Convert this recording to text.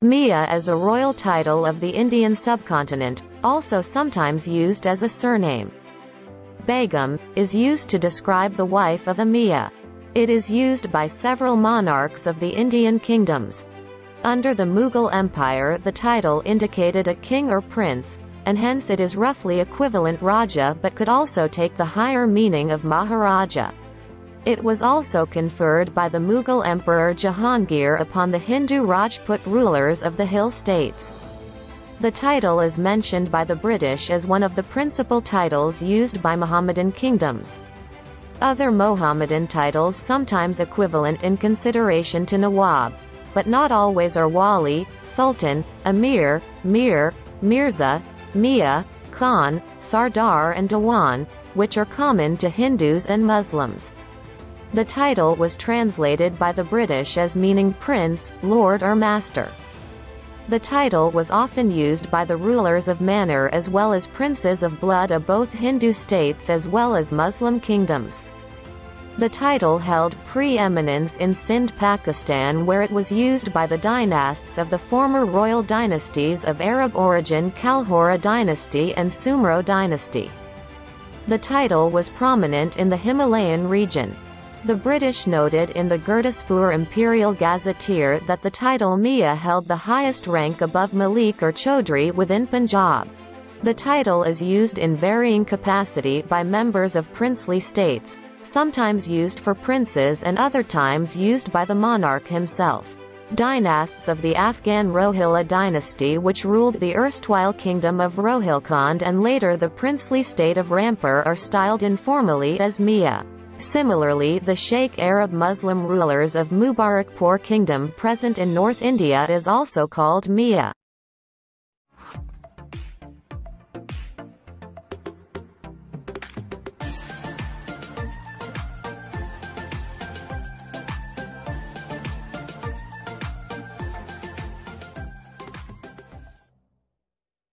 Mia is a royal title of the Indian subcontinent, also sometimes used as a surname. Begum, is used to describe the wife of a Mia. It is used by several monarchs of the Indian kingdoms. Under the Mughal Empire the title indicated a king or prince, and hence it is roughly equivalent Raja but could also take the higher meaning of Maharaja. It was also conferred by the Mughal Emperor Jahangir upon the Hindu Rajput rulers of the hill states. The title is mentioned by the British as one of the principal titles used by Mohammedan kingdoms. Other Mohammedan titles sometimes equivalent in consideration to Nawab, but not always are Wali, Sultan, Amir, Mir, Mirza, Mia, Khan, Sardar and Dewan, which are common to Hindus and Muslims. The title was translated by the British as meaning prince, lord or master. The title was often used by the rulers of manor as well as princes of blood of both Hindu states as well as Muslim kingdoms. The title held pre-eminence in Sindh Pakistan where it was used by the dynasts of the former royal dynasties of Arab origin Kalhora dynasty and Sumro dynasty. The title was prominent in the Himalayan region. The British noted in the Gurdaspur Imperial Gazetteer that the title Mia held the highest rank above Malik or Chaudhry within Punjab. The title is used in varying capacity by members of princely states, sometimes used for princes and other times used by the monarch himself. Dynasts of the Afghan Rohilla dynasty which ruled the erstwhile kingdom of Rohilkhand and later the princely state of Rampur are styled informally as Mia. Similarly the Sheikh Arab Muslim rulers of Mubarakpur kingdom present in North India is also called Mia.